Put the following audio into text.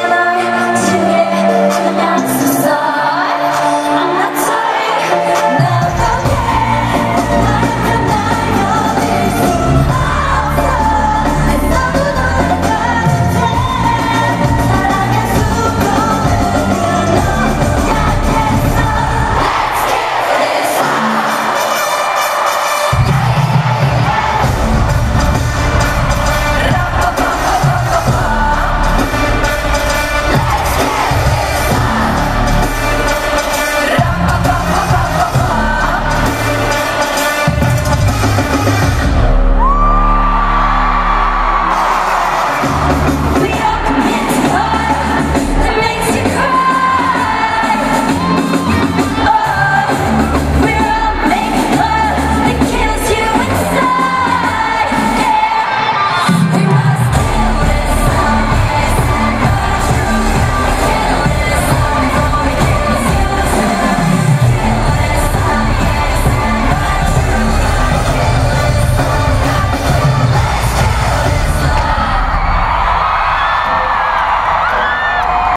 감사합니다.